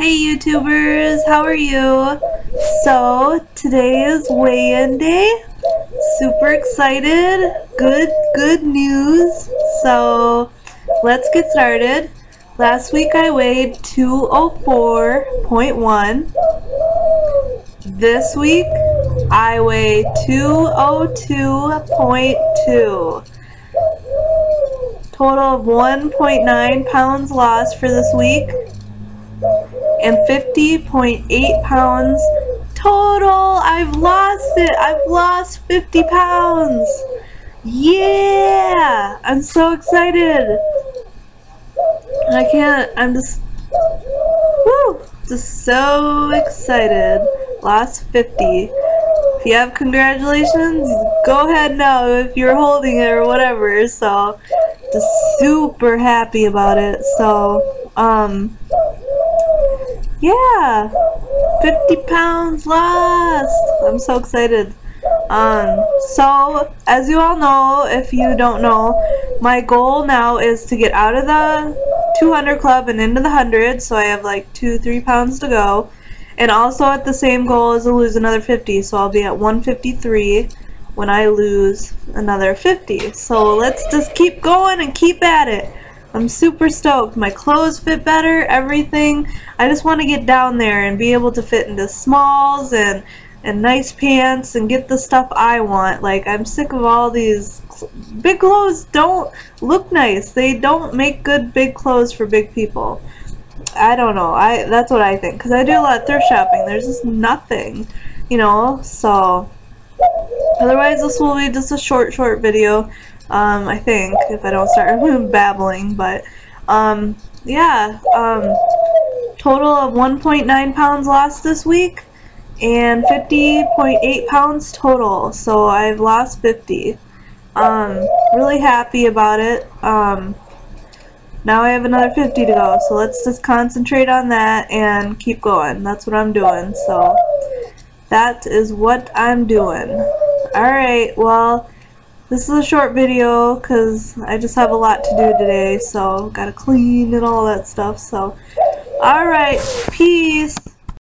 Hey YouTubers, how are you? So, today is weigh-in day. Super excited. Good, good news. So, let's get started. Last week I weighed 204.1. This week I weigh 202.2. Total of 1.9 pounds lost for this week and 50.8 pounds total. I've lost it. I've lost 50 pounds. Yeah! I'm so excited. I can't, I'm just, woo, just so excited. Lost 50. If you have congratulations, go ahead now if you're holding it or whatever. So, just super happy about it. So, um, yeah, 50 pounds lost. I'm so excited. Um, so, as you all know, if you don't know, my goal now is to get out of the 200 club and into the 100, so I have like 2-3 pounds to go. And also at the same goal is to lose another 50, so I'll be at 153 when I lose another 50. So let's just keep going and keep at it. I'm super stoked. My clothes fit better, everything. I just want to get down there and be able to fit into smalls and and nice pants and get the stuff I want. Like I'm sick of all these big clothes don't look nice. They don't make good big clothes for big people. I don't know. I that's what I think cuz I do a lot of thrift shopping. There's just nothing, you know? So otherwise this will be just a short short video um, I think, if I don't start babbling, but, um, yeah, um, total of 1.9 pounds lost this week, and 50.8 pounds total, so I've lost 50. Um, really happy about it. Um, now I have another 50 to go, so let's just concentrate on that and keep going. That's what I'm doing, so that is what I'm doing. Alright, well, this is a short video because I just have a lot to do today, so gotta clean and all that stuff, so alright, peace!